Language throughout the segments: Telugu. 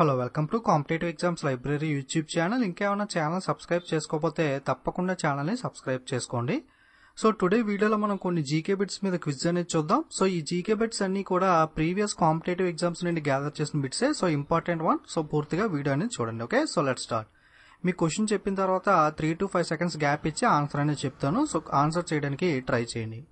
Hello welcome to competitive exams library YouTube channel ఇంకేమైనా ఛానల్ సబ్స్క్రైబ్ చేసుకోకపోతే తప్పకుండా ఛానల్ని సబ్స్క్రైబ్ చేసుకోండి. సో టుడే వీడియోలో మనం కొన్ని జీకే బిట్స్ మీద క్విజ్ అనేది చూద్దాం. సో ఈ జీకే బిట్స్ అన్ని కూడా ప్రీవియస్ కాంపిటేటివ్ ఎగ్జామ్స్ నుండి గ్యాదర్ చేసిన బిట్సే సో ఇంపార్టెంట్ వన్ సో పూర్తిగా వీడియో అనేది చూడండి ఓకే సో లెట్ స్టార్ట్ మీ క్వశ్చన్ చెప్పిన తర్వాత three to five seconds gap ఇచ్చి ఆన్సర్ అనేది చెప్తాను. సో ఆన్సర్ చేయడానికి ట్రై చేయండి.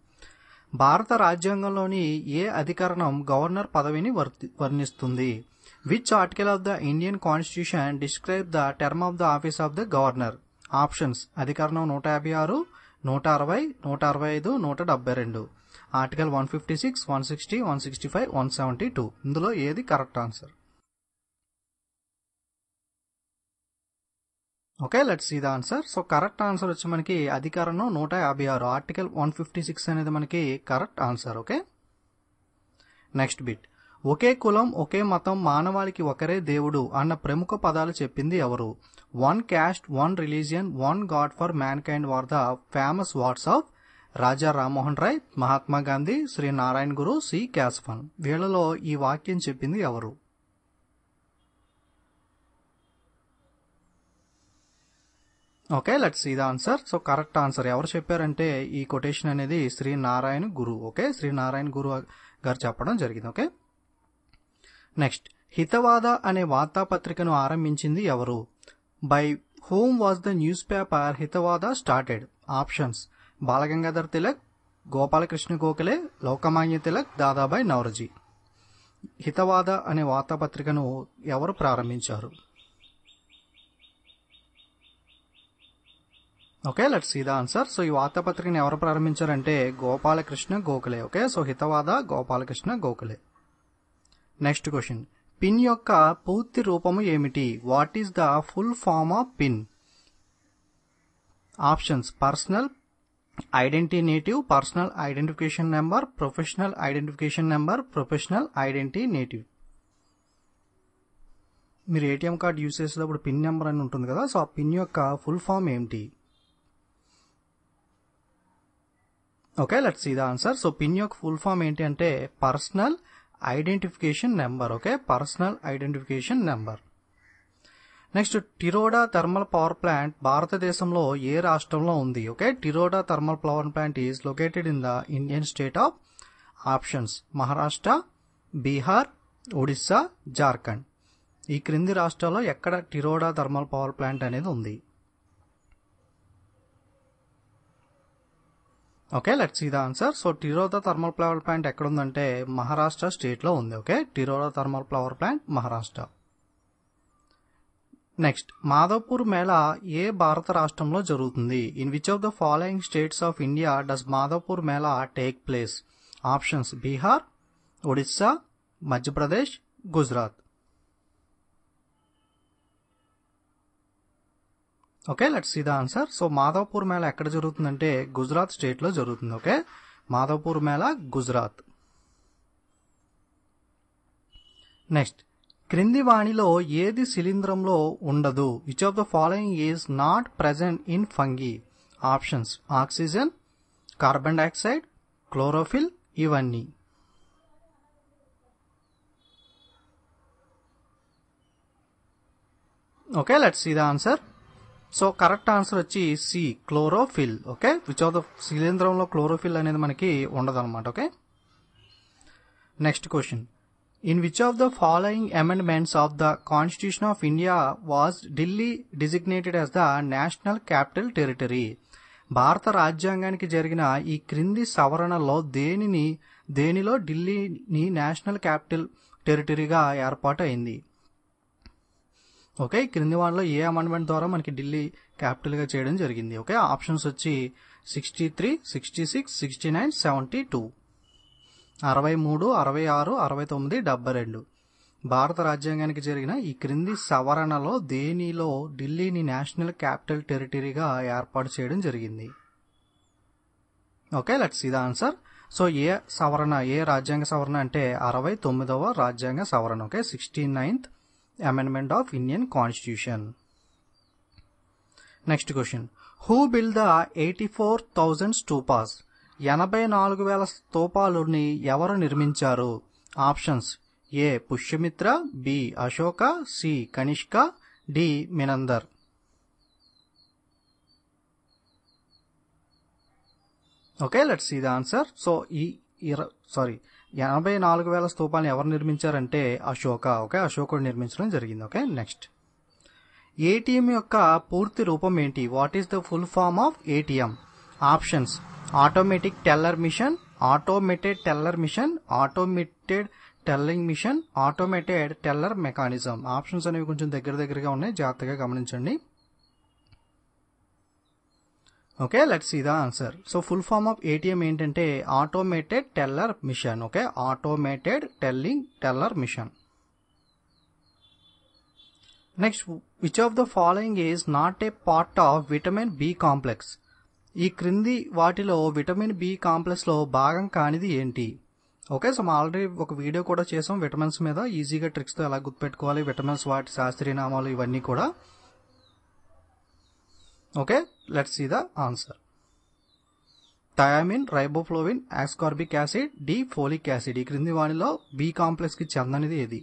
భారత రాజ్యాంగంలోని ఏ అధికరణం గవర్నర్ పదవిని వర్తి- వర్ణిస్తుంది? Which article of the Indian constitution describe the term of the office of the governor options అధికరణం నూట యాభై ఆరు నూట అరవై నూట అరవై ఐదు నూట డెబ్బై రెండు. Article one fifty six one sixty one sixty five one seventy two ఇందులో ఏది correct answer okay let's see the answer so correct answer వచ్చి మనకి అధికారంలో నూట యాభై ఆరు. ఆర్టికల్ వన్ ఫిఫ్టీ సిక్స్ అనేది మనకి correct answer okay next bit ఒకే కులం ఒకే మతం మానవాళికి ఒకరే దేవుడు అన్న ప్రముఖ పదాలు చెప్పింది ఎవరు? One caste one religion one god for mankind were the famous words of Raja Rammohan Roy Mahatma Gandhi Shri Narayana Guru C క్యాస్ఫన్. వీళ్ళలో ఈ వాక్యం చెప్పింది ఎవరు? Okay let's see the answer. So correct answer ఎవరు చెప్పారంటే ఈ కొటేషన్ అనేది శ్రీ నారాయణ గురు ఓకే? శ్రీ నారాయణ గురు గారు చెప్పడం జరిగింది ఓకే? నెక్స్ట్. హితవాద అనే వార్తాపత్రికను ఆరంభించింది ఎవరు? By whom was the news paper Hitavada started. Options. Balagangadhar Tilak Gopalakrishna Gokhale Lokmanya Tilak Dadabhai Naoroji Hitavada అనే వార్తాపత్రికను ఎవరు ప్రారంభించారు? Okay let's see the answer. So ఈ వార్తాపత్రికను ఎవరు ప్రారంభించారంటే Gopalakrishna Gokhale okay? So Hitavada Gopalakrishna Gokhale. Next question PIN యొక్క పూర్తి రూపము ఏమిటి? What is the full form of PIN options personal identity native personal identification number professional identification number professional identity native మీరు ఏటీఎం కార్డ్ యూస్ చేసేటప్పుడు పిన్ నెంబర్ అని ఉంటుంది కదా సో ఆ పిన్ యొక్క ఫుల్ ఫామ్ ఏంటి okay let's see the answer so PIN యొక్క ఫుల్ ఫామ్ ఏంటి అంటే personal identification number okay? Personal identification number. Next Tiroda thermal power plant భారతదేశంలో ఏ రాష్ట్రంలో ఉంది okay? Tiroda thermal power plant is located in the Indian state of options Maharashtra Bihar Odisha Jharkhand. ఈ క్రింది రాష్ట్రాల్లో ఎక్కడ టిరోడా థర్మల్ పవర్ ప్లాంట్ అనేది ఉంది? Okay let see the answer so Tiroda thermal power plant ఎక్కడ ఉందంటే మహారాష్ట్ర స్టేట్లో ఉంది okay Tiroda thermal power plant Maharashtra. Next Madhavpur Mela ఏ భారత రాష్ట్రంలో జరుగుతుంది? In which of the following states of India does Madhavpur Mela take place options Bihar Odisha Madhya Pradesh Gujarat okay let see the answer so Madhavpur Mela ఎక్కడ జరుగుతుందంటే గుజరాత్ స్టేట్లో జరుగుతుంది. ఓకే మాధవపూర్ మేళ గుజరాత్ నెక్స్ట్ క్రింది వాణిలో ఏది శిలీంధ్రంలో ఉండదు? Which of the following is not present in fungi options oxygen carbon dioxide chlorophyll ఇవన్నీ. Okay let see the answer so correct answer వచ్చి C chlorophyll okay? Which of the శిలీంధ్రంలో chlorophyll అనేది మనకి ఉండదు అనమాట okay? Next question. In which of the following amendments of the constitution of India was Delhi designated as the national capital territory భారత రాజ్యాంగానికి జరిగిన ఈ క్రింది సవరణలో దేనిని దేనిలో ఢిల్లీని నేషనల్ క్యాపిటల్ టెరిటరీగా ఏర్పాటు అయింది ఓకే? ఈ క్రింది వాటిలో ఏ అమెండ్మెంట్ ద్వారా మనకి ఢిల్లీ క్యాపిటల్గా చేయడం జరిగింది. ఓకే? ఆప్షన్స్ వచ్చి sixty three sixty six sixty nine seventy two. అరవై మూడు అరవై ఆరు అరవై తొమ్మిది డెబ్బై రెండు. భారత రాజ్యాంగానికి జరిగిన ఈ క్రింది సవరణలో దేనిలో ఢిల్లీని నేషనల్ క్యాపిటల్ టెరిటరీగా ఏర్పాటు చేయడం జరిగింది? ఓకే? లెట్స్ ఇది ఆన్సర్. సో ఏ సవరణ ఏ రాజ్యాంగ సవరణ అంటే అరవై తొమ్మిదవ రాజ్యాంగ సవరణ. Okay? Sixty ninth amendment of Indian constitution next question who built the eighty four thousand stupas ఎనభై నాలుగు వేల స్తూపాలని ఎవరు నిర్మించారు? Options A Pushyamitra B Ashoka C Kanishka D Menander. Okay let's see the answer so ఈ సారీ ఎనభై నాలుగు వేల స్తూపాలను ఎవరు నిర్మించారంటే అశోక ఓకే? అశోకుడు నిర్మించడం జరిగింది ఓకే? నెక్స్ట్. ఏటీఎం యొక్క పూర్తి రూపం ఏంటి? What is the full form of ATM options automatic teller machine automated teller machine automated telling machine automated teller mechanism options అనేవి కొంచెం దగ్గర దగ్గరగా ఉన్నాయి జాగ్రత్తగా గమనించండి. Okay let's see the answer so full form of ATM ఏంటంటే automated teller machine okay automated telling teller machine next which of the following is not a part of vitamin B complex ఈ క్రింది వాటిలో విటమిన్ బి కాంప్లెక్స్లో భాగం కానిది ఏంటి? ఓకే సో మనం ఆల్రెడీ ఒక వీడియో కూడా చేసాం విటమిన్స్ మీద. ఈజీగా ట్రిక్స్తో ఎలా గుర్తుపెట్టుకోవాలి విటమిన్స్ వాటి శాస్త్రీయ నామాలు ఇవన్నీ కూడా. Okay let's see the answer thiamine riboflavin ascorbic acid D folic acid ఈ క్రింది వాణిలో బి కాంప్లెక్స్కి చెందనిది ఏది?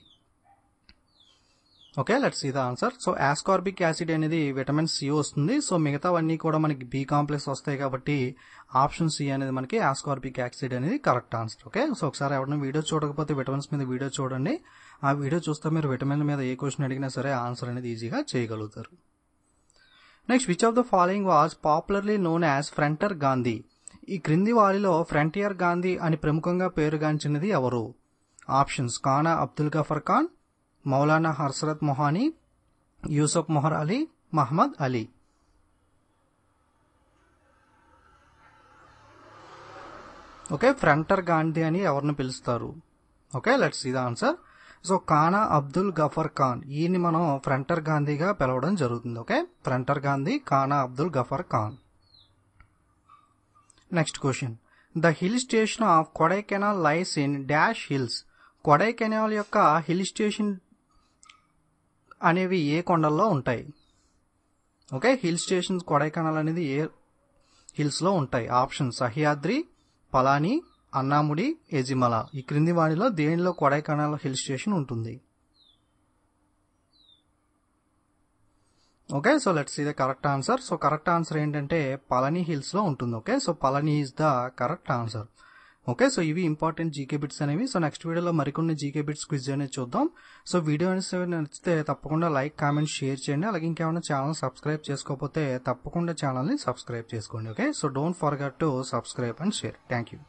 Okay let's see the answer so ascorbic acid అనేది విటమిన్ సి వస్తుంది. సో మిగతావన్నీ కూడా మనకి బి కాంప్లెక్స్ వస్తాయి కాబట్టి ఆప్షన్ సి అనేది మనకి ఆస్కార్బిక్ యాసిడ్ అనేది కరెక్ట్ ఆన్సర్ ఓకే సో ఒకసారి ఎవరైనా వీడియో చూడకపోతే విటమిన్స్ మీద వీడియో చూడండి. ఆ వీడియో చూస్తే మీరు విటమిన్ మీద ఏ క్వశ్చన్ అడిగినా సరే ఆన్సర్ అనేది ఈజీగా చేయగలుగుతారు. Next which of the following was popularly known as frontier Gandhi ఈ క్రింది వారిలో ఫ్రంటియర్ గాంధీ అని ప్రముఖంగా పేరుగాంచినది ఎవరు? Options Khan Abdul Ghaffar Khan Maulana Hasrat Mohani Yusuf Meher Ali Mohammad Ali okay frontier Gandhi అని ఎవరిని పిలుస్తారు? ఓకే లెట్స్ ఇది ఆన్సర్ సో కానా అబ్దుల్ గఫర్ ఖాన్ ఈయన్ని మనం ఫ్రంటర్ గాంధీగా పిలవడం జరుగుతుంది okay? Frontier Gandhi Khan Abdul Ghaffar Khan. Next question the hill station of Kodaikanal lies in dash hills Kodaikanal యొక్క హిల్ స్టేషన్ అనేవి ఏ కొండల్లో ఉంటాయి? ఓకే? హిల్ స్టేషన్స్ కొడైకెనాల్ అనేది ఏ హిల్స్లో ఉంటాయి? ఆప్షన్ సహ్యాద్రి పలాని అన్నాముడి ఎజిమల ఈ క్రింది వాడిలో దేనిలో కొడైకెనాల్ హిల్ స్టేషన్ ఉంటుంది? Okay so let's see the correct answer. So correct answer ఏంటంటే పళని హిల్స్లో ఉంటుంది okay? So Palani is the correct answer. Okay so ఇవి ఇంపార్టెంట్ జీకే బిట్స్ అనేవి. సో నెక్స్ట్ వీడియోలో మరికొన్ని జీకే బిట్స్ క్విజ్ అనేది చూద్దాం. సో వీడియో అనేది నచ్చితే తప్పకుండా లైక్ కామెంట్ షేర్ చేయండి. అలాగే ఇంకేమైనా ఛానల్ సబ్స్క్రైబ్ చేసుకోకపోతే తప్పకుండా ఛానల్ని సబ్స్క్రైబ్ చేసుకోండి okay? So don't forget to subscribe and share. Thank you.